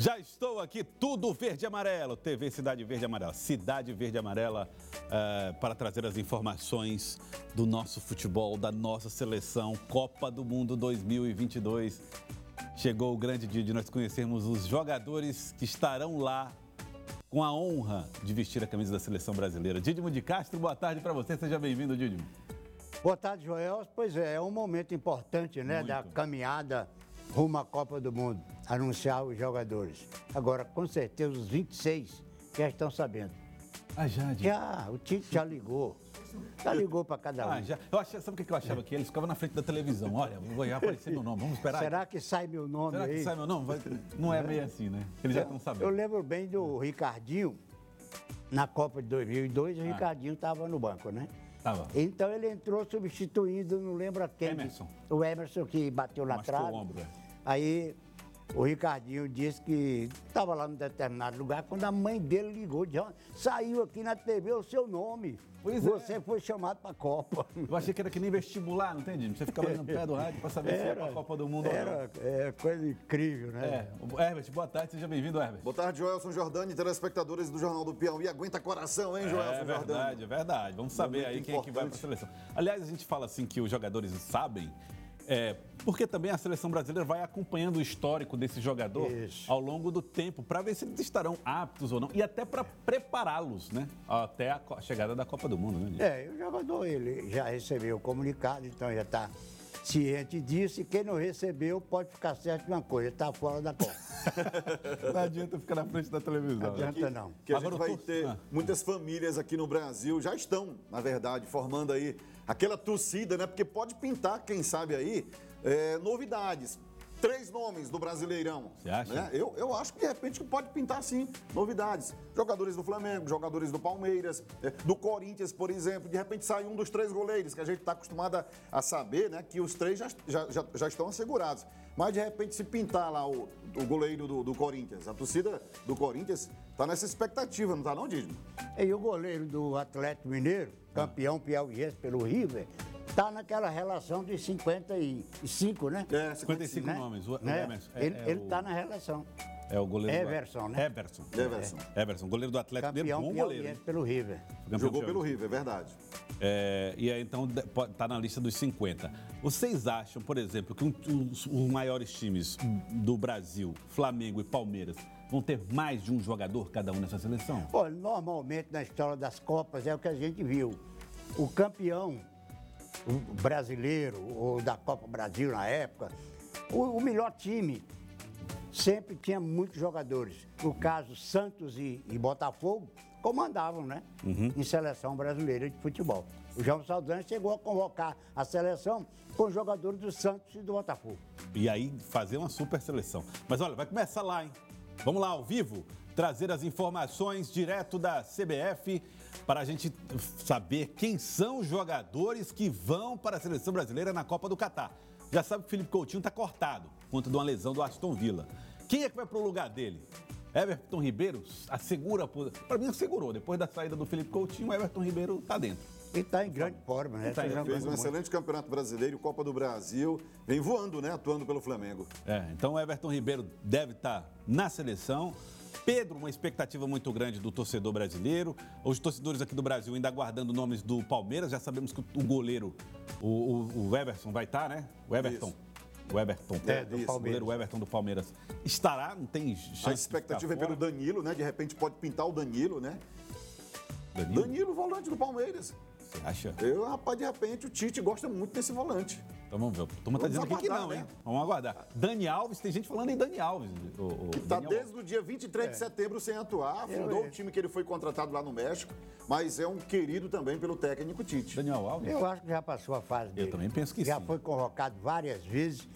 Já estou aqui, tudo verde e amarelo, TV Cidade Verde e Amarela, Cidade Verde e Amarela, uh, para trazer as informações do nosso futebol, da nossa seleção, Copa do Mundo 2022. Chegou o grande dia de nós conhecermos os jogadores que estarão lá com a honra de vestir a camisa da seleção brasileira. Dídimo de Castro, boa tarde para você, seja bem-vindo, Dídimo. Boa tarde, Joel. Pois é, é um momento importante, né, Muito. da caminhada rumo à Copa do Mundo, anunciar os jogadores. Agora, com certeza, os 26 já estão sabendo. Ah, já? Já, o Tite já ligou. Já ligou para cada um. Ah, já. Eu achava, sabe o que eu achava aqui? Eles ficavam na frente da televisão. Olha, vou aparecer meu nome, vamos esperar. Será que sai meu nome Será aí? que sai meu nome? Vai... Não é meio assim, né? Eles já estão sabendo. Eu lembro bem do Ricardinho, na Copa de 2002, o ah. Ricardinho estava no banco, né? Tava. Então ele entrou substituindo, não lembro quem. Emerson. O Emerson que bateu na trave. O ombro, é. Aí o Ricardinho disse que estava lá num determinado lugar, quando a mãe dele ligou, disse, saiu aqui na TV o seu nome. Pois Você é. foi chamado para a Copa. Eu achei que era que nem vestibular, não entendi? Você ficava ali no pé do rádio para saber era, se era para a Copa do Mundo era, ou não. É coisa incrível, né? É. Herbert, boa tarde, seja bem-vindo, Herbert. Boa tarde, Joelson Jordani, telespectadores do Jornal do Piauí. Aguenta coração, hein, Joelson é, Jordani? É verdade, é verdade. Vamos saber Muito aí quem é que vai para a seleção. Aliás, a gente fala assim que os jogadores sabem é, porque também a seleção brasileira vai acompanhando o histórico desse jogador Isso. ao longo do tempo, para ver se eles estarão aptos ou não, e até para prepará-los, né? Até a chegada da Copa do Mundo, né? É, o jogador ele já recebeu o comunicado, então já está ciente disso, e quem não recebeu pode ficar certo de uma coisa, está fora da Copa. não adianta ficar na frente da televisão. Não adianta não. Que a Agora, gente vai ter ah. muitas famílias aqui no Brasil, já estão, na verdade, formando aí aquela torcida, né? Porque pode pintar, quem sabe aí, é, novidades três nomes do Brasileirão. Você acha? Né? Eu, eu acho que de repente pode pintar sim novidades. Jogadores do Flamengo, jogadores do Palmeiras, é, do Corinthians, por exemplo. De repente sai um dos três goleiros, que a gente está acostumado a saber, né? Que os três já, já, já, já, estão assegurados. Mas de repente, se pintar lá o, o goleiro do, do Corinthians, a torcida do Corinthians está nessa expectativa, não está não, Dídimo? E o goleiro do Atlético Mineiro, campeão piauiense pelo River, está naquela relação de 55, né? É, 55 né? nomes. O, né? Emerson, é, ele está é na relação. É o goleiro Everson, do... né? Everson. Everson. É. Everson, goleiro do Atlético Campeão bom goleiro. pelo River. Campeão Jogou pelo River, é verdade. É, e aí, então, está na lista dos 50. Vocês acham, por exemplo, que um, os, os maiores times do Brasil, Flamengo e Palmeiras, vão ter mais de um jogador cada um nessa seleção? Olha, normalmente na história das Copas é o que a gente viu. O campeão brasileiro ou da Copa Brasil na época, o, o melhor time sempre tinha muitos jogadores. No caso, Santos e, e Botafogo comandavam, né? Uhum. Em seleção brasileira de futebol. O João Saldanha chegou a convocar a seleção com jogadores do Santos e do Botafogo. E aí fazer uma super seleção. Mas olha, vai começar lá, hein? Vamos lá, ao vivo, trazer as informações direto da CBF para a gente saber quem são os jogadores que vão para a seleção brasileira na Copa do Catar. Já sabe que o Felipe Coutinho está cortado por conta de uma lesão do Aston Villa. Quem é que vai para o lugar dele? Everton Ribeiro assegura, para mim assegurou, depois da saída do Felipe Coutinho, o Everton Ribeiro está dentro. Ele está em grande forma, né? Tá fez um excelente campeonato brasileiro, Copa do Brasil, vem voando, né? Atuando pelo Flamengo. É, então o Everton Ribeiro deve estar tá na seleção. Pedro, uma expectativa muito grande do torcedor brasileiro. Os torcedores aqui do Brasil ainda aguardando nomes do Palmeiras. Já sabemos que o goleiro, o, o, o Everson, vai estar, né? O Everton. Isso. O Everton, é, do Palmeiras. goleiro o Everton do Palmeiras. Estará, não tem chance. A expectativa é pelo Danilo, né? De repente pode pintar o Danilo, né? Danilo, Danilo volante do Palmeiras. Você acha? Eu, rapaz, de repente o Tite gosta muito desse volante. Então vamos ver. A turma está dizendo aqui que não, né? hein? Vamos aguardar. Dani Alves, tem gente falando em Dani Alves. O, o que está desde o dia 23 é. de setembro sem atuar. Fundou o time que ele foi contratado lá no México, mas é um querido também pelo técnico Tite. Daniel Alves? Eu acho que já passou a fase dele. Eu também penso que já sim. Já foi convocado várias vezes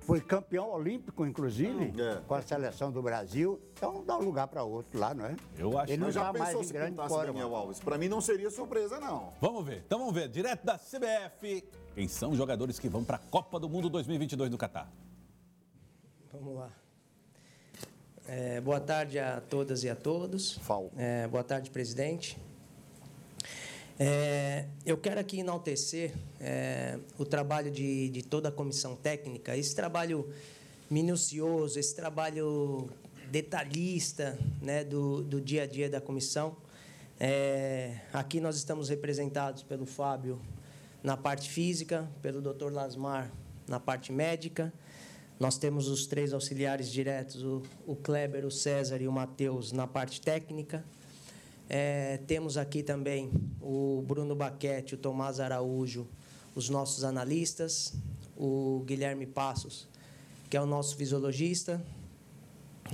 foi campeão olímpico, inclusive, é. com a seleção do Brasil. Então dá um lugar para outro lá, não é? Eu acho. Ele não já tá mais em grande forma. Daniel Alves. Para mim não seria surpresa, não. Vamos ver. Então vamos ver. Direto da CBF, quem são os jogadores que vão para a Copa do Mundo 2022 no Catar? Vamos lá. É, boa tarde a todas e a todos. Fal. É, boa tarde, presidente. É, eu quero aqui enaltecer é, o trabalho de, de toda a comissão técnica, esse trabalho minucioso, esse trabalho detalhista né, do, do dia a dia da comissão. É, aqui nós estamos representados pelo Fábio na parte física, pelo Dr. Lasmar na parte médica. Nós temos os três auxiliares diretos, o, o Kleber, o César e o Matheus, na parte técnica. É, temos aqui também o Bruno Baquete, o Tomás Araújo, os nossos analistas, o Guilherme Passos, que é o nosso fisiologista.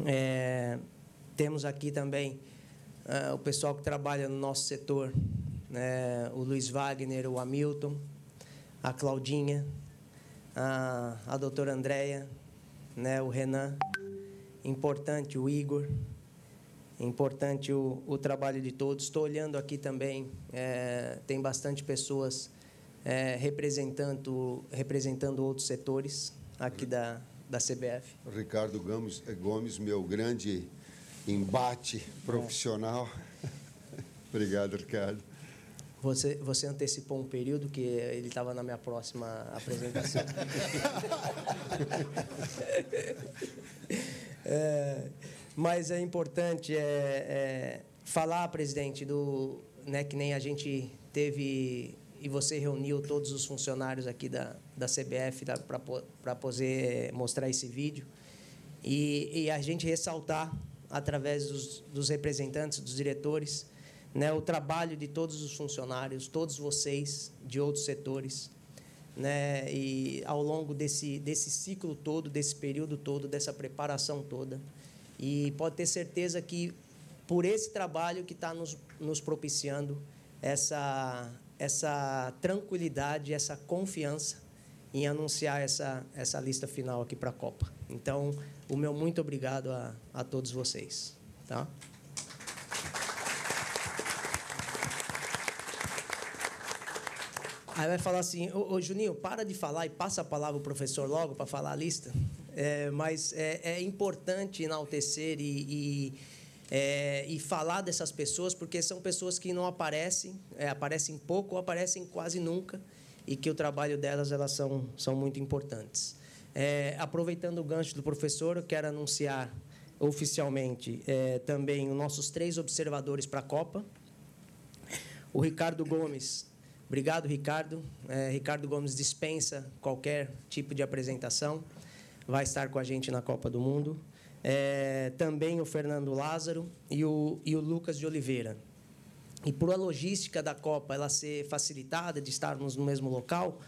É, temos aqui também é, o pessoal que trabalha no nosso setor, né, o Luiz Wagner, o Hamilton, a Claudinha, a, a doutora Andréia, né, o Renan, importante o Igor, importante o, o trabalho de todos. Estou olhando aqui também, é, tem bastante pessoas é, representando, representando outros setores aqui da, da CBF. Ricardo Gomes, Gomes meu grande embate profissional. É. Obrigado, Ricardo. Você, você antecipou um período que ele estava na minha próxima apresentação. é, mas é importante é, é, falar, presidente, do, né, que nem a gente teve e você reuniu todos os funcionários aqui da, da CBF para poder mostrar esse vídeo. E, e, a gente ressaltar através dos, dos representantes, dos diretores, né, o trabalho de todos os funcionários, todos vocês de outros setores, né, e ao longo desse desse ciclo todo, desse período todo, dessa preparação toda, e pode ter certeza que por esse trabalho que está nos, nos propiciando essa essa tranquilidade, essa confiança em anunciar essa essa lista final aqui para a Copa. Então, o meu muito obrigado a, a todos vocês, tá? Aí vai falar assim, ô, ô, Juninho, para de falar e passa a palavra o professor logo para falar a lista. É, mas é, é, importante enaltecer e, e, é, e, falar dessas pessoas, porque são pessoas que não aparecem, é, aparecem pouco ou aparecem quase nunca, e que o trabalho delas elas são, são muito importantes. É, aproveitando o gancho do professor, eu quero anunciar oficialmente é, também os nossos três observadores para a Copa. O Ricardo Gomes Obrigado, Ricardo. É, Ricardo Gomes dispensa qualquer tipo de apresentação. Vai estar com a gente na Copa do Mundo. É, também o Fernando Lázaro e o, e o Lucas de Oliveira. E por a logística da Copa ela ser facilitada, de estarmos no mesmo local,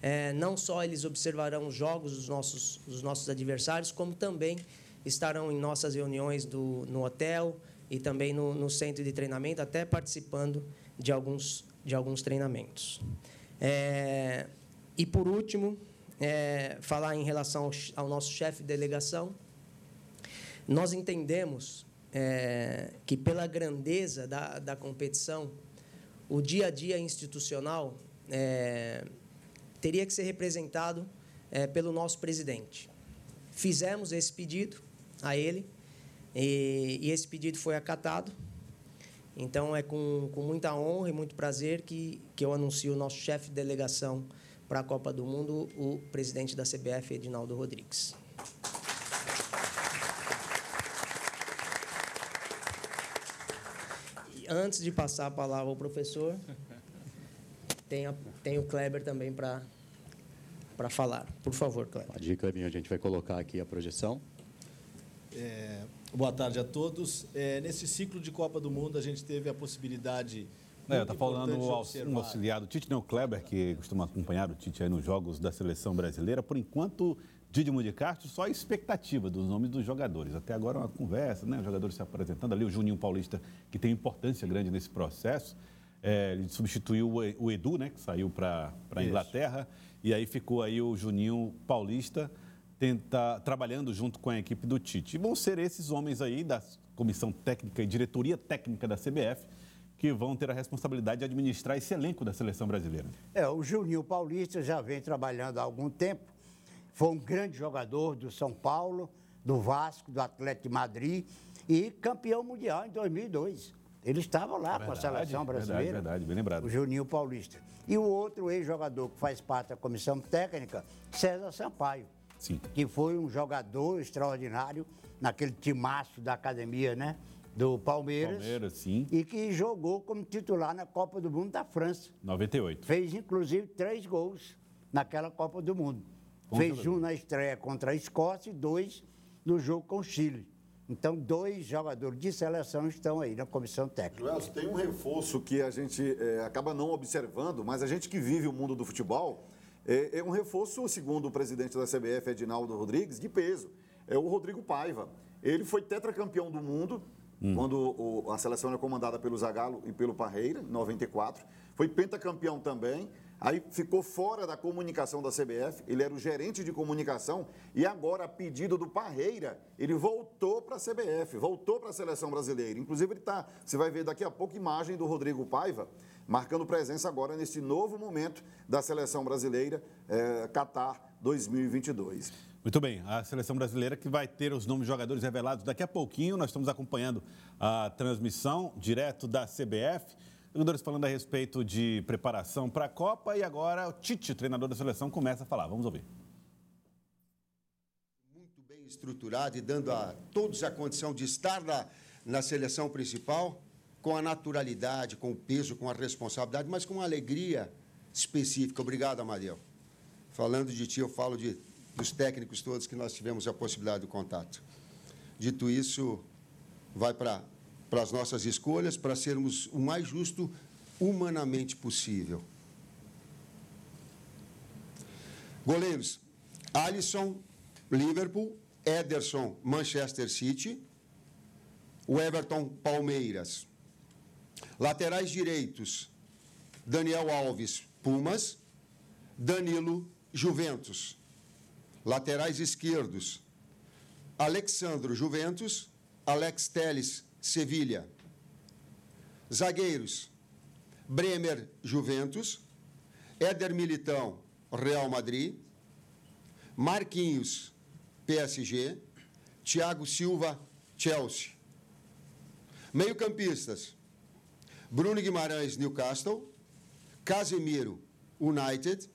é, não só eles observarão os jogos dos nossos, dos nossos adversários, como também estarão em nossas reuniões do, no hotel e também no, no centro de treinamento, até participando de alguns de alguns treinamentos. É, e, por último, é, falar em relação ao, ao nosso chefe de delegação. Nós entendemos é, que, pela grandeza da, da competição, o dia a dia institucional é, teria que ser representado é, pelo nosso presidente. Fizemos esse pedido a ele e, e esse pedido foi acatado. Então, é com, com muita honra e muito prazer que, que eu anuncio o nosso chefe de delegação para a Copa do Mundo, o presidente da CBF, Edinaldo Rodrigues. E antes de passar a palavra ao professor, tem, a, tem o Kleber também para para falar. Por favor, Kleber. Pode ir, Clebinho. A gente vai colocar aqui a projeção. É, Boa tarde a todos. É, nesse ciclo de Copa do Mundo, a gente teve a possibilidade. É, está falando um auxiliar do Tite, né, o Kleber, que costuma acompanhar o Tite aí nos jogos da seleção brasileira. Por enquanto, Didi de Castro, só a expectativa dos nomes dos jogadores. Até agora uma conversa, né? Os jogadores se apresentando ali, o Juninho Paulista, que tem importância grande nesse processo. É, ele substituiu o Edu, né? Que saiu para a Inglaterra. E aí ficou aí o Juninho Paulista tenta, trabalhando junto com a equipe do Tite. E vão ser esses homens aí da comissão técnica e diretoria técnica da CBF que vão ter a responsabilidade de administrar esse elenco da seleção brasileira. É, o Juninho Paulista já vem trabalhando há algum tempo. Foi um grande jogador do São Paulo, do Vasco, do Atlético de Madrid e campeão mundial em 2002. Ele estava lá verdade, com a seleção brasileira. Verdade, verdade, bem lembrado. O Juninho Paulista. E o outro ex-jogador que faz parte da comissão técnica, César Sampaio Sim. que foi um jogador extraordinário naquele timaço da academia, né? Do Palmeiras. Palmeiras, sim. E que jogou como titular na Copa do Mundo da França. 98. Fez, inclusive, três gols naquela Copa do Mundo. Bom Fez um na estreia contra a Escócia e dois no jogo com o Chile. Então, dois jogadores de seleção estão aí na comissão técnica. Joelson, tem um reforço que a gente é, acaba não observando, mas a gente que vive o mundo do futebol, é, é um reforço, segundo o presidente da CBF, Edinaldo Rodrigues, de peso. É o Rodrigo Paiva. Ele foi tetracampeão do mundo, quando o- a seleção era comandada pelo Zagallo e pelo Parreira, em 94. Foi pentacampeão também. Aí ficou fora da comunicação da CBF, ele era o gerente de comunicação e agora, a pedido do Parreira, ele voltou para a CBF, voltou para a seleção brasileira. Inclusive, ele está, você vai ver daqui a pouco imagem do Rodrigo Paiva, marcando presença agora nesse novo momento da seleção brasileira, eh, Qatar 2022. Muito bem, a seleção brasileira que vai ter os nomes de jogadores revelados daqui a pouquinho. Nós estamos acompanhando a transmissão direto da CBF. Jogadores falando a respeito de preparação para a Copa e agora o Tite, treinador da seleção, começa a falar. Vamos ouvir. muito bem estruturado e dando a todos a condição de estar na, na seleção principal com a naturalidade, com o peso, com a responsabilidade, mas com uma alegria específica. Obrigado, Amadeu. Falando de ti, eu falo de, dos técnicos todos que nós tivemos a possibilidade do contato. Dito isso, vai para as nossas escolhas, para sermos o mais justo humanamente possível. Goleiros: Alisson, Liverpool, Ederson, Manchester City, o Everton, Palmeiras. Laterais direitos: Daniel Alves, Pumas, Danilo, Juventus. Laterais esquerdos: Alexandro, Juventus, Alex Teles, Sevilha. Zagueiros: Bremer, Juventus, Éder Militão, Real Madrid, Marquinhos, PSG, Thiago Silva, Chelsea. Meio-campistas: Bruno Guimarães, Newcastle, Casemiro, United,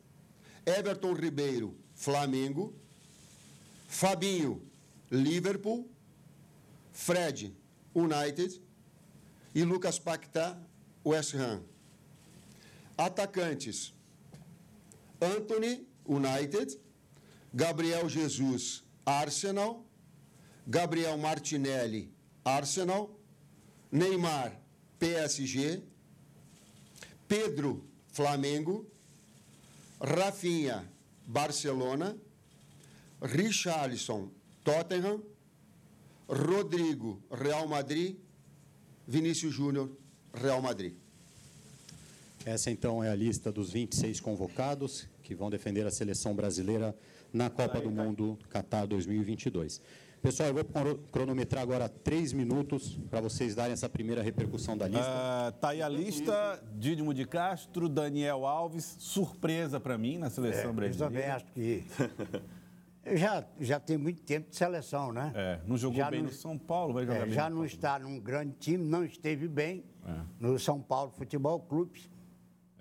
Everton Ribeiro, Flamengo, Fabinho, Liverpool, Fred, United e Lucas Paquetá, West Ham. Atacantes: Anthony, United, Gabriel Jesus, Arsenal, Gabriel Martinelli, Arsenal, Neymar, PSG, Pedro, Flamengo, Rafinha, Barcelona, Richarlison, Tottenham, Rodrigo, Real Madrid, Vinícius Júnior, Real Madrid. Essa então é a lista dos 26 convocados que vão defender a seleção brasileira na Copa do Mundo Qatar 2022. Pessoal, eu vou cro- cronometrar agora três minutos para vocês darem essa primeira repercussão da lista. Ah, tá aí a lista: Dídimo de Castro, Daniel Alves, surpresa para mim na seleção Eu também brasileira. acho que. Eu já, já tenho muito tempo de seleção, né? É, não jogou Já bem não- no São Paulo, vai jogar É, bem já não está num grande time, não esteve bem É. no São Paulo Futebol Clube.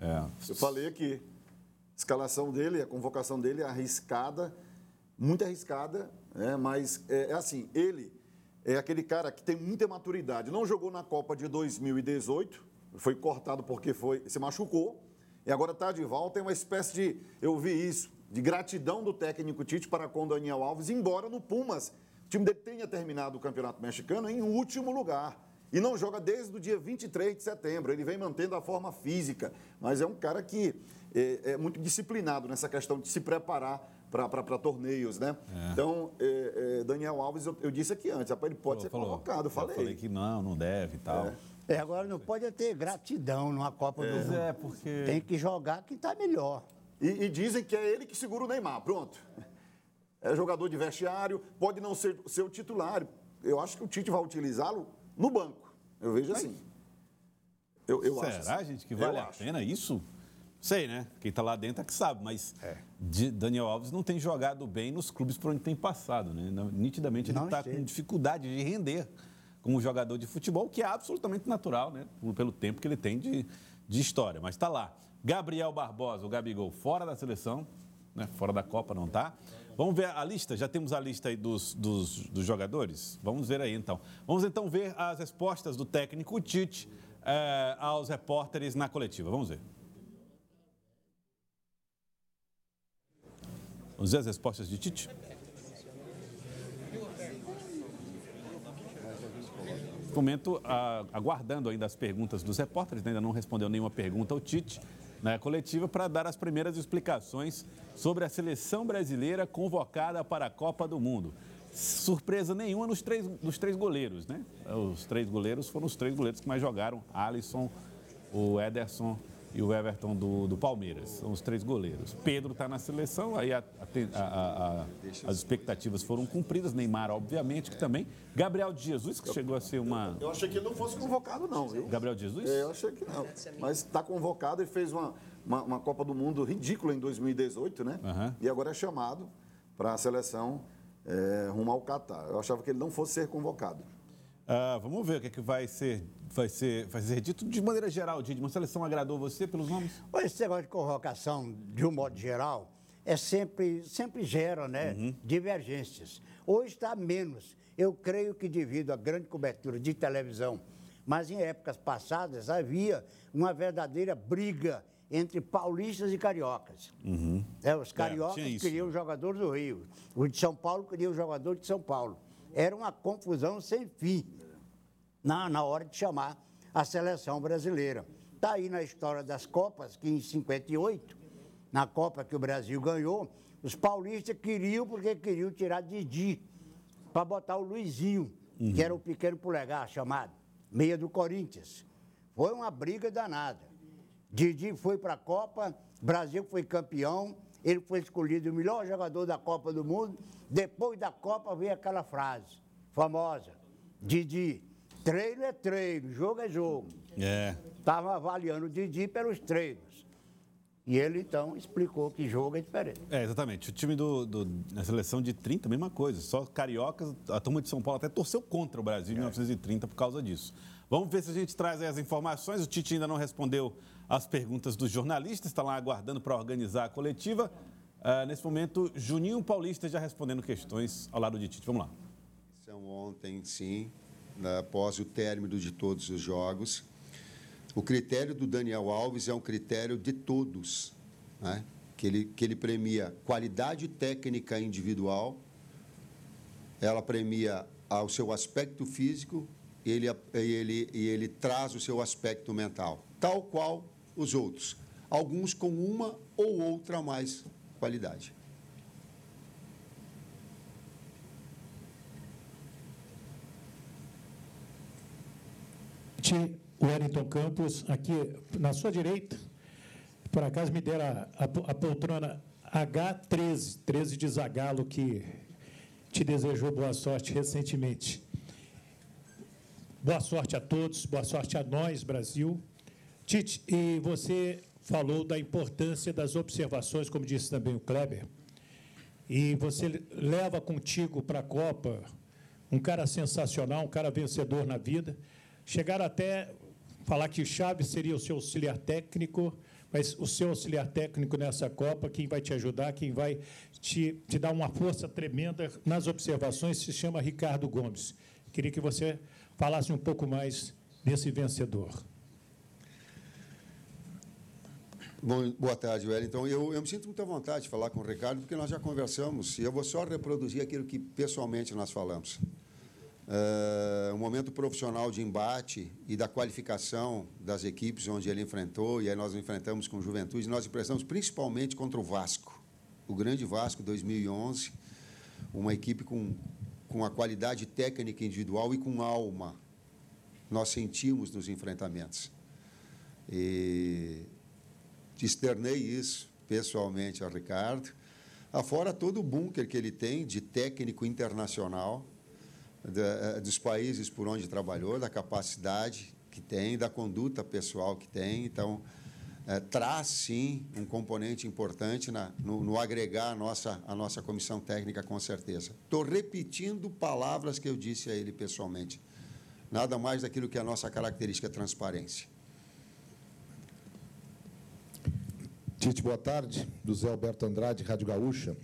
É. Eu falei aqui, a escalação dele, a convocação dele é arriscada, muito arriscada, né? mas é, é assim, ele é aquele cara que tem muita maturidade. Não jogou na Copa de 2018, foi cortado porque foi, se machucou, e agora está de volta. É uma espécie de, eu vi isso, de gratidão do técnico Tite para com Daniel Alves, embora no Pumas o time dele tenha terminado o Campeonato Mexicano em último lugar. E não joga desde o dia 23 de setembro. Ele vem mantendo a forma física, mas é um cara que é, é muito disciplinado nessa questão de se preparar para torneios, né? Então, é, é, Daniel Alves, eu, eu disse aqui antes, ele pode ser Falou, convocado, eu falei. falei que não, não deve e tal. É, agora não pode ter gratidão numa Copa do Mundo. é, porque- Tem que jogar quem está melhor. E, e dizem que é ele que segura o Neymar, pronto. É jogador de vestiário, pode não ser, o titular. Eu acho que o Tite vai utilizá-lo no banco. Eu vejo assim. Eu, eu acho Será, assim. gente, que Eu vale a acho. pena isso? Sei, né? Quem tá lá dentro é que sabe, mas É. Daniel Alves não tem jogado bem nos clubes por onde tem passado, né? Nitidamente ele está com dificuldade de render como jogador de futebol, que é absolutamente natural, né? Pelo tempo que ele tem de, de história. Mas está lá. Gabriel Barbosa, o Gabigol, fora da seleção, né? fora da Copa não tá. Vamos ver a lista? Já temos a lista aí dos, dos, dos jogadores? Vamos ver aí então. Vamos então ver as respostas do técnico Tite eh, aos repórteres na coletiva. Vamos ver. Vamos ver as respostas de Tite? Momento a, aguardando ainda as perguntas dos repórteres, né? ainda não respondeu nenhuma pergunta ao Tite na coletiva para dar as primeiras explicações sobre a seleção brasileira convocada para a Copa do Mundo. Surpresa nenhuma nos três, nos três goleiros, né? Os três goleiros foram os três goleiros que mais jogaram: Alisson, o Ederson e o Everton do, do Palmeiras. São os três goleiros. Pedro está na seleção, aí a, a, a, as expectativas foram cumpridas. Neymar, obviamente, que também. Gabriel de Jesus, que chegou a ser uma. Eu achei que ele não fosse convocado, não, viu? Gabriel de Jesus? É, eu achei que não. Mas está convocado e fez uma, uma, uma, Copa do Mundo ridícula em 2018, né? Uhum. E agora é chamado para a seleção é, rumo ao Catar. Eu achava que ele não fosse ser convocado. Ah, vamos ver o que, é que vai ser, vai ser, vai ser dito de maneira geral, Didi. Uma seleção agradou você pelos nomes? Esse negócio de convocação, de um modo geral, é sempre, sempre gera né, Uhum. divergências. Hoje está menos. Eu creio que devido à grande cobertura de televisão, mas em épocas passadas havia uma verdadeira briga entre paulistas e cariocas. É, os cariocas tinha isso. queriam o jogador do Rio, os de São Paulo queriam o jogador de São Paulo. Era uma confusão sem fim na, na hora de chamar a seleção brasileira. Está aí na história das Copas, que em 58, na Copa que o Brasil ganhou, os paulistas queriam, porque queriam tirar Didi, para botar o Luizinho, que era o pequeno polegar chamado, meia do Corinthians. Foi uma briga danada. Didi foi para a Copa, Brasil foi campeão, ele foi escolhido o melhor jogador da Copa do Mundo. Depois da Copa veio aquela frase famosa: Didi, treino é treino, jogo é jogo. É. Estava avaliando o Didi pelos treinos. E ele então explicou que jogo é diferente. É, exatamente. O time do, do- da seleção de 30, mesma coisa. Só cariocas, a turma de São Paulo até torceu contra o Brasil em 1930 por causa disso. Vamos ver se a gente traz aí as informações. O Tite ainda não respondeu as perguntas dos jornalistas, está lá aguardando para organizar a coletiva. Ah, nesse momento, Juninho Paulista já respondendo questões ao lado de Tite. Vamos lá. São ontem, sim, após o término de todos os jogos. O critério do Daniel Alves é um critério de todos, né? que, ele, que ele premia qualidade técnica individual, ela premia ao seu aspecto físico e ele, ele, ele traz o seu aspecto mental, tal qual os outros, alguns com uma ou outra mais qualidade. Wellington Campos, aqui na sua direita, por acaso me deram a, a a poltrona H13, 13 de Zagalo, que te desejou boa sorte recentemente. Boa sorte a todos, boa sorte a nós, Brasil. Tite, e você falou da importância das observações, como disse também o Kleber, e você leva contigo para a Copa um cara sensacional, um cara vencedor na vida. Chegaram até falar que o Chaves seria o seu auxiliar técnico, mas o seu auxiliar técnico nessa Copa, quem vai te ajudar, quem vai te, te dar uma força tremenda nas observações, se chama Ricardo Gomes. Queria que você falasse um pouco mais desse vencedor. Bom, boa tarde, Wellington. Eu, eu me sinto muito à vontade de falar com o Ricardo, porque nós já conversamos e eu vou só reproduzir aquilo que pessoalmente nós falamos. É, um momento profissional de embate e da qualificação das equipes onde ele enfrentou, e aí nós enfrentamos com Juventude, nós enfrentamos principalmente contra o Vasco, o grande Vasco 2011, uma equipe com, com a qualidade técnica individual e com alma. Nós sentimos nos enfrentamentos. E externei isso pessoalmente ao Ricardo, afora todo o bunker que ele tem de técnico internacional, da, dos países por onde trabalhou, da capacidade que tem, da conduta pessoal que tem. Então, eh, traz sim um componente importante na, no, no agregar a nossa, a nossa comissão técnica, com certeza. Estou repetindo palavras que eu disse a ele pessoalmente. Nada mais daquilo que é a nossa característica transparência. Tite, boa tarde. Do Zé Alberto Andrade, Rádio Gaúcha.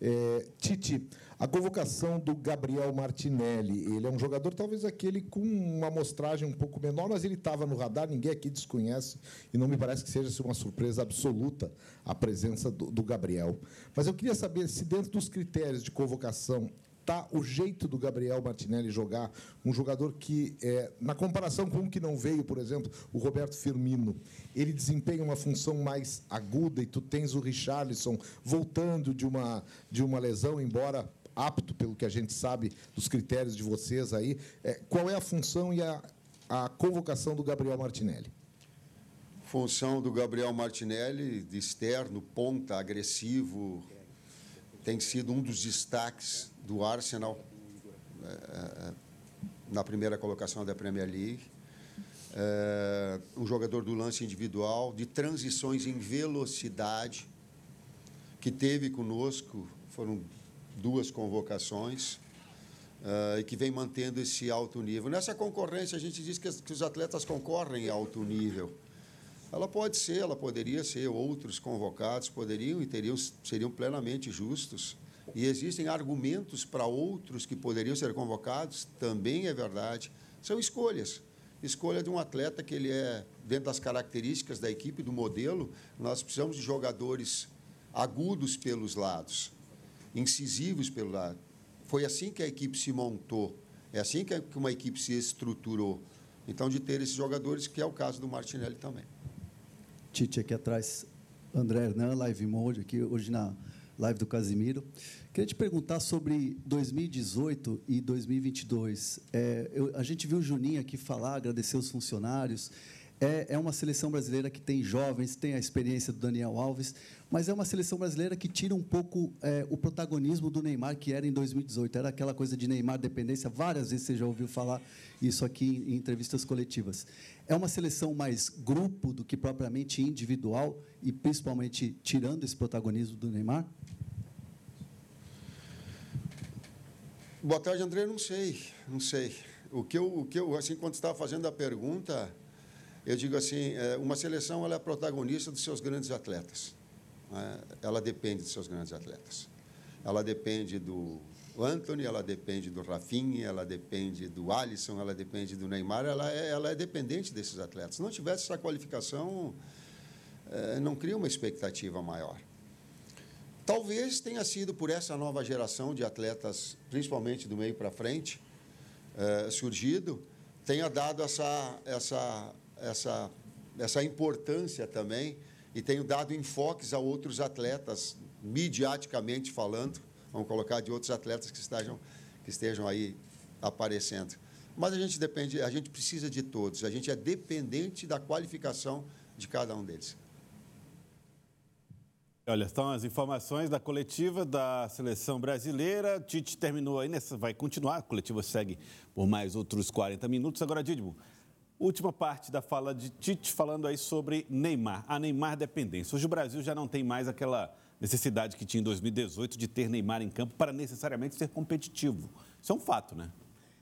É, Tite, a convocação do Gabriel Martinelli, ele é um jogador talvez aquele com uma amostragem um pouco menor, mas ele estava no radar, ninguém aqui desconhece, e não me parece que seja uma surpresa absoluta a presença do, do Gabriel. Mas eu queria saber se dentro dos critérios de convocação está o jeito do Gabriel Martinelli jogar, um jogador que, é, na comparação com um que não veio, por exemplo, o Roberto Firmino, ele desempenha uma função mais aguda e tu tens o Richarlison voltando de uma, de uma lesão, embora apto, pelo que a gente sabe dos critérios de vocês aí. É, qual é a função e a, a convocação do Gabriel Martinelli? Função do Gabriel Martinelli, de externo, ponta, agressivo, tem sido um dos destaques do Arsenal é, na primeira colocação da Premier League. É, um jogador do lance individual, de transições em velocidade, que teve conosco, foram duas convocações, uh, e que vem mantendo esse alto nível. Nessa concorrência, a gente diz que, que os atletas concorrem em alto nível. Ela pode ser, ela poderia ser, outros convocados poderiam e teriam, seriam plenamente justos. E existem argumentos para outros que poderiam ser convocados, também é verdade. São escolhas. Escolha de um atleta que ele é, dentro das características da equipe, do modelo, nós precisamos de jogadores agudos pelos lados incisivos pelo lado. Foi assim que a equipe se montou, é assim que uma equipe se estruturou. Então, de ter esses jogadores, que é o caso do Martinelli também. Tite aqui atrás, André Hernan, live mode, aqui hoje na live do Casimiro. Queria te perguntar sobre 2018 e 2022. É, eu, a gente viu o Juninho aqui falar, agradecer os funcionários. É, é uma seleção brasileira que tem jovens, tem a experiência do Daniel Alves, mas é uma seleção brasileira que tira um pouco é, o protagonismo do Neymar, que era em 2018. Era aquela coisa de Neymar dependência, várias vezes você já ouviu falar isso aqui em, entrevistas coletivas. É uma seleção mais grupo do que propriamente individual, e principalmente tirando esse protagonismo do Neymar? Boa tarde, André. Não sei, não sei. O que eu, o que eu assim, quando estava fazendo a pergunta, eu digo assim, é, uma seleção ela é protagonista dos seus grandes atletas. Né? Ela depende dos seus grandes atletas. Ela depende do Anthony, ela depende do Rafinha, ela depende do Alisson, ela depende do Neymar, ela é, ela é dependente desses atletas. Se não tivesse essa qualificação, é, não cria uma expectativa maior. Talvez tenha sido por essa nova geração de atletas, principalmente do meio para frente, é, surgido, tenha dado essa, essa essa, essa importância também e tenho dado enfoques a outros atletas, midiaticamente falando, vamos colocar de outros atletas que estejam, que estejam aí aparecendo. Mas a gente depende, a gente precisa de todos, a gente é dependente da qualificação de cada um deles. Olha, estão as informações da coletiva da seleção brasileira. Tite terminou aí, nessa, vai continuar, a coletiva segue por mais outros 40 minutos. Agora, Didimo, Última parte da fala de Tite falando aí sobre Neymar, a Neymar dependência. Hoje o Brasil já não tem mais aquela necessidade que tinha em 2018 de ter Neymar em campo para necessariamente ser competitivo. Isso é um fato, né?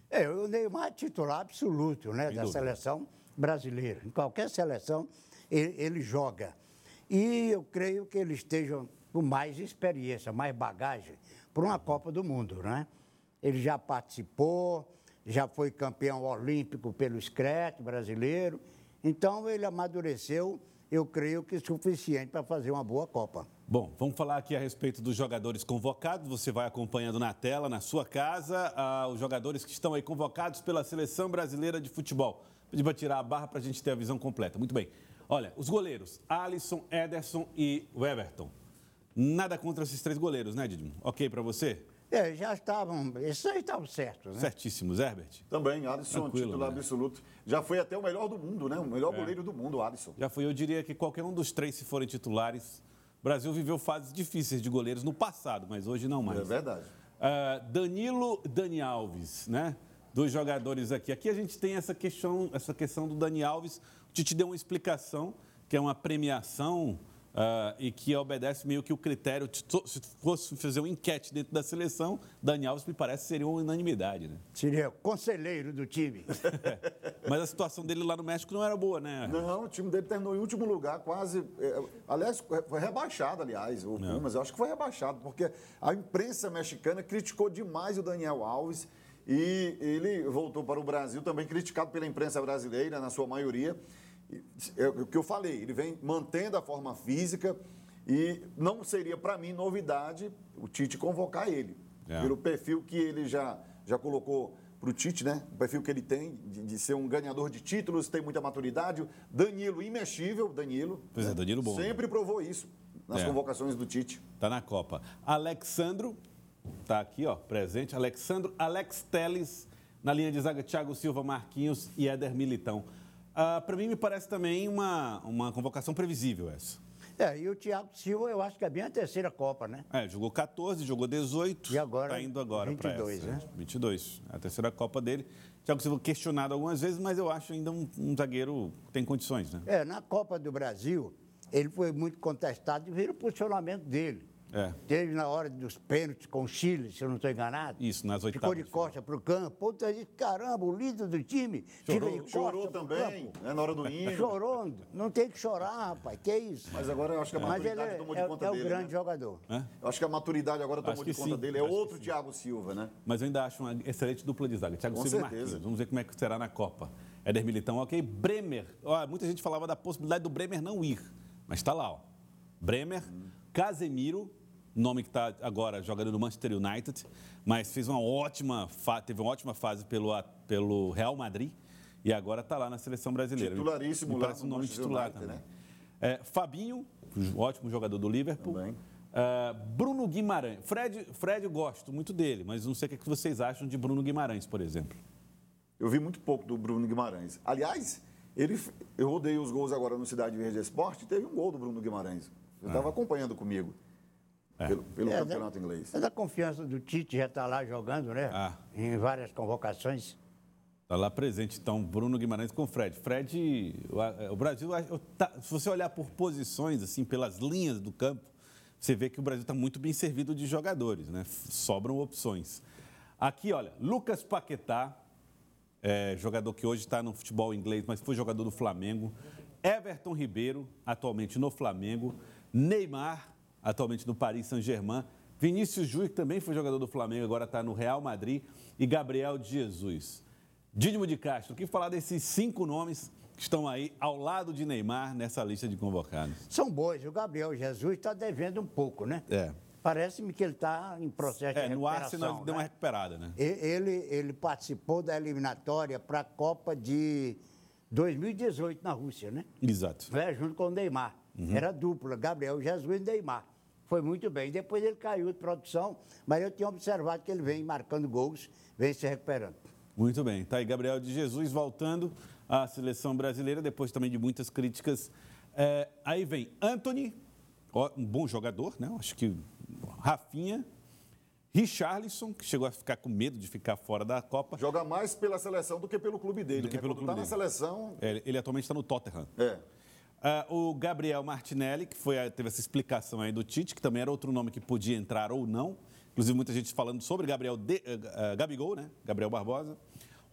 É, o Neymar é titular absoluto né, da seleção brasileira. Em qualquer seleção ele, ele joga. E eu creio que ele esteja com mais experiência, mais bagagem para uma Copa do Mundo, né? Ele já participou, já foi campeão olímpico pelo Screte brasileiro. Então ele amadureceu, eu creio que suficiente para fazer uma boa Copa. Bom, vamos falar aqui a respeito dos jogadores convocados. Você vai acompanhando na tela, na sua casa, uh, os jogadores que estão aí convocados pela seleção brasileira de futebol. Pedir para tirar a barra para a gente ter a visão completa. Muito bem. Olha, os goleiros, Alisson, Ederson e Everton. Nada contra esses três goleiros, né, Didimo? Ok para você? É, já estavam, esses aí estavam certos, né? Certíssimos, Herbert? Também, Alisson, Tranquilo, titular né? absoluto. Já foi até o melhor do mundo, né? O melhor é. goleiro do mundo, Alisson. Já foi, eu diria que qualquer um dos três, se forem titulares, o Brasil viveu fases difíceis de goleiros no passado, mas hoje não mais. É verdade. Uh, Danilo, Dani Alves, né? Dois jogadores aqui. Aqui a gente tem essa questão, essa questão do Dani Alves. O Tite deu uma explicação, que é uma premiação ah, e que obedece meio que o critério. de to- Se fosse fazer uma enquete dentro da seleção, Dani Alves me parece seria uma unanimidade, né? Seria conselheiro do time. Mas a situação dele lá no México não era boa, né? Não, o time dele terminou em último lugar, quase. é, aliás, foi rebaixado, aliás, o Pumas. Eu acho que foi rebaixado, porque a imprensa mexicana criticou demais o Daniel Alves e ele voltou para o Brasil também criticado pela imprensa brasileira, na sua maioria. É o que eu falei, ele vem mantendo a forma física e não seria para mim novidade o Tite convocar ele. É. Pelo perfil que ele já, já colocou para o Tite, né? O perfil que ele tem de, de ser um ganhador de títulos, tem muita maturidade. Danilo, imexível, Danilo. Pois é, Danilo bom, Sempre provou isso nas É. convocações do Tite. Tá na Copa. Alexandro, tá aqui, ó, presente. Alexandro, Alex Teles, na linha de zaga, Thiago Silva, Marquinhos e Éder Militão. Ah, Para mim, me parece também uma, uma convocação previsível essa. É, e o Thiago Silva, eu acho que é bem a terceira Copa, né? É, jogou 14, jogou 18. E agora, Tá indo agora para 22, essa. né? 22. É a terceira Copa dele. Thiago Silva questionado algumas vezes, mas eu acho ainda um, um zagueiro que tem condições, né? É, na Copa do Brasil, ele foi muito contestado devido ao posicionamento dele. É. Teve na hora dos pênaltis com o Chile, se eu não estou enganado. Isso, nas Ficou oitavas. de costa para o campo. Disse, caramba, o líder do time fica de costa Chorou também, campo. né, na hora do hino. Chorou, não tem que chorar, rapaz, que isso. Mas agora eu acho que a Mas ele maturidade é, tomou de é- conta é o dele. grande né? jogador. Eu acho que a maturidade agora tomou de conta sim, dele. É acho outro. Thiago Silva, né? Mas eu ainda acho uma excelente dupla de zaga. Thiago Com Silva e certeza. Marquinhos. Vamos ver como é que será na Copa. Éder Militão, ok. Bremer. Ó, muita gente falava da possibilidade do Bremer não ir. Mas está lá, ó. Bremer, Casemiro, nome que está agora jogando no Manchester United, mas fez uma ótima teve uma ótima fase pelo, pelo Real Madrid e agora está lá na seleção brasileira. Titularíssimo Me lá parece um nome Manchester titular United, também. né? É, Fabinho, ótimo jogador do Liverpool. Também. Ah, Bruno Guimarães. Fred, Fred, eu gosto muito dele, mas não sei o que vocês acham de Bruno Guimarães, por exemplo. Eu vi muito pouco do Bruno Guimarães. Aliás, ele, eu rodei os gols agora no Cidade Verde Esporte e teve um gol do Bruno Guimarães. Eu estava acompanhando comigo. Pelo, pelo É, campeonato da- inglês. É da confiança do Tite, já está lá jogando, né? Ah. Em várias convocações. Está lá presente, então, Bruno Guimarães com Fred. Fred, o, a- o Brasil, tá- se você olhar por posições, assim, pelas linhas do campo, você vê que o Brasil está muito bem servido de jogadores, né? Sobram opções. Aqui, olha, Lucas Paquetá, é, jogador que hoje está no futebol inglês, mas foi jogador do Flamengo. Everton Ribeiro, atualmente no Flamengo. Neymar, atualmente no Paris Saint-Germain. Vinícius Júnior, que também foi jogador do Flamengo, agora está no Real Madrid. E Gabriel de Jesus. Dínimo de Castro, o que falar desses cinco nomes que estão aí ao lado de Neymar nessa lista de convocados? São boas. O Gabriel Jesus está devendo um pouco, né? É. Parece-me que ele está em processo É, de no recuperação. Arsenal ele deu uma né? recuperada, né? Ele, ele participou da eliminatória para a Copa de 2018 na Rússia, né? Exato. É, junto com o Neymar. Uhum. Era dupla, Gabriel Jesus e Neymar. Foi muito bem. Depois ele caiu de produção, mas eu tinha observado que ele vem marcando gols, vem se recuperando. Muito bem. Tá aí Gabriel de Jesus voltando à seleção brasileira, depois também de muitas críticas. É, aí vem Anthony, ó, um bom jogador, né? Acho que Rafinha, Richarlison, que chegou a ficar com medo de ficar fora da Copa. Joga mais pela seleção do que pelo clube dele. Do que né? pelo Quando clube tá dele. na seleção, É, Ele atualmente está no Tottenham. é. Ah, o Gabriel Martinelli, que foi, a- teve essa explicação aí do Tite, que também era outro nome que podia entrar ou não. Inclusive, muita gente falando sobre Gabriel de, eh, Gabigol, né? Gabriel Barbosa.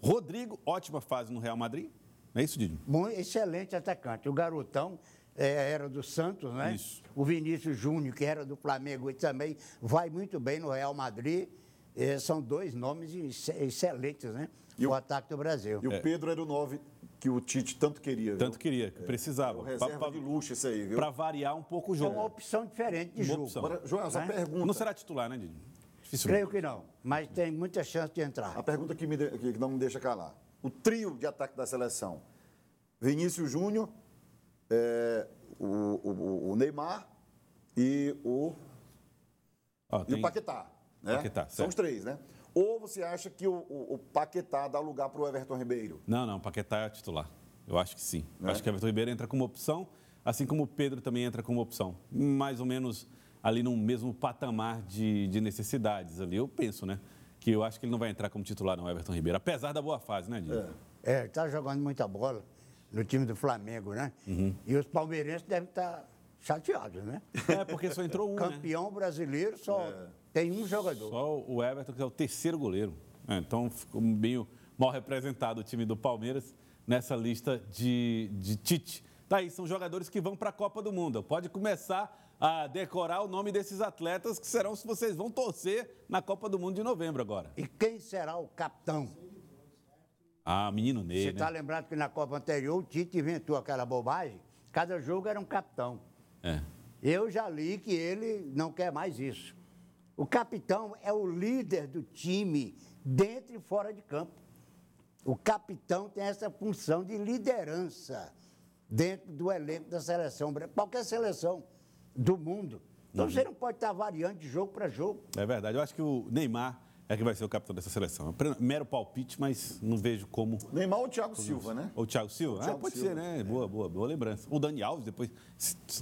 Rodrigo, ótima fase no Real Madrid. Não é isso, Didi? Bom, excelente atacante. O garotão eh, era do Santos, né? Isso. O Vinícius Júnior, que era do Flamengo, e também vai muito bem no Real Madrid. Eh, são dois nomes ex- excelentes, né? E o, o- ataque do Brasil. E o Pedro era o 9 que o Tite tanto queria. viu? É. Tanto queria, que É precisava. o reserva de luxo esse aí, viu? Para variar um pouco o É jogo. uma opção diferente de Uma jogo. opção. Agora, Joel, essa Né? pergunta. Não será titular, né, Didi? Creio que não, mas tem muita chance de entrar. A pergunta que, me de- que não me deixa calar. O trio de ataque da seleção. Vinícius Júnior, é, o, o- o Neymar e o, e tem- o Paquetá. Né? Paquetá, São os três, né? Ou você acha que o, o- o Paquetá dá lugar para o Everton Ribeiro? Não, não, Paquetá é titular. Eu acho que sim. Eu É? Acho que Everton Ribeiro entra como opção, assim como o Pedro também entra como opção. Mais ou menos ali no mesmo patamar de, de necessidades ali. Eu penso, né? Que eu acho que ele não vai entrar como titular, não, Everton Ribeiro. Apesar da boa fase, né, Didi? É, ele está jogando muita bola no time do Flamengo, né? Uhum. E os palmeirenses devem estar chateados, né? É, porque só entrou um, né? Campeão brasileiro só tem um jogador. Só o Everton, que é o terceiro goleiro. É, então ficou meio mal representado o time do Palmeiras nessa lista de, de Tite. Daí são jogadores que vão para a Copa do Mundo. Pode começar a decorar o nome desses atletas que serão se vocês vão torcer na Copa do Mundo de novembro agora. E quem será o capitão? Ah, menino Ney, Você né? está lembrado que na Copa anterior o Tite inventou aquela bobagem? Cada jogo era um capitão. É. Eu já li que ele não quer mais isso. O capitão é o líder do time dentro e fora de campo. O capitão tem essa função de liderança dentro do elenco da seleção, qualquer seleção do mundo. Então você não pode estar variando de jogo para jogo. É verdade. Eu acho que o Neymar é que vai ser o capitão dessa seleção. É mero palpite, mas não vejo como. Neymar ou Thiago Silva, né? Ou o Thiago Silva? ah, Thiago pode Silva. ser, né? Boa, boa, boa lembrança. O Dani Alves depois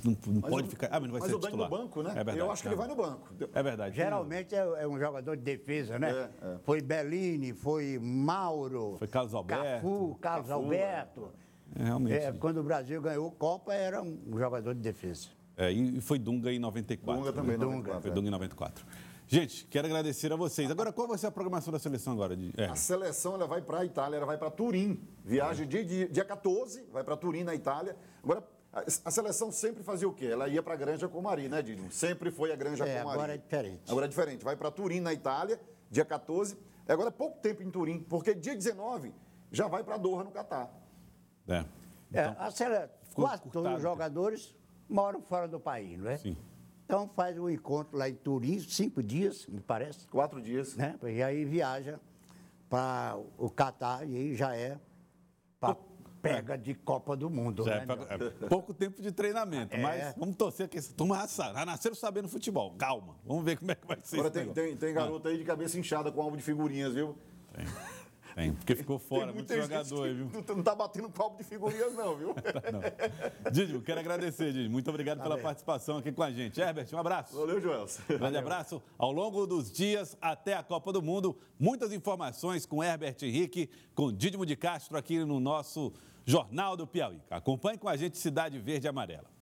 não, não pode o- ficar. Ah, mas não vai mas ser o Dani titular. no banco, né? É verdade. Eu acho que ele vai no banco. É verdade. Geralmente é, é um jogador de defesa, né? É, é. Foi Bellini, foi Mauro. Foi Carlos Alberto. Cafu, Carlos Cafu, Alberto. É, realmente. É, quando o Brasil ganhou Copa, era um jogador de defesa. É, e foi Dunga em 94. Dunga também, né? 94, Foi é. Dunga em 94. Gente, quero agradecer a vocês. Agora, qual vai ser a programação da seleção agora? De... É. A seleção ela vai para a Itália, ela vai para Turim. Viagem dia, dia, dia 14, vai para Turim, na Itália. Agora, a, a seleção sempre fazia o quê? Ela ia para a Granja Comari, né, Didi? Sempre foi a Granja É, Comari. agora é diferente. Agora é diferente. Vai para Turim, na Itália, dia 14. Agora é pouco tempo em Turim, porque dia 19 já vai para Doha, no Catar. É. É, a sele... ficou Quase todos encurtado. os jogadores moram fora do país, não é? Sim. Então faz um encontro lá em Turim, cinco dias, me parece, Quatro dias. né? E aí viaja para o Catar e aí já é para pega de Copa do Mundo. Já né, é é pouco tempo de treinamento, É. mas vamos torcer que essa turma já nasceram sabendo futebol. Calma, vamos ver como é que vai ser Agora tem, tem, tem garoto aí de cabeça inchada com alvo de figurinhas, viu? Tem, porque ficou fora, tem muito jogador, que viu? Não, não tá batendo palmo de figurinhas, não, viu? Didi, quero agradecer, Didi. Muito obrigado pela Valeu. participação aqui com a gente. Herbert, um abraço. Valeu, Joelson. Grande abraço. Ao longo dos dias até a Copa do Mundo, muitas informações com Herbert Henrique, com Dídimo de Castro aqui no nosso Jornal do Piauí. Acompanhe com a gente Cidade Verde e Amarela.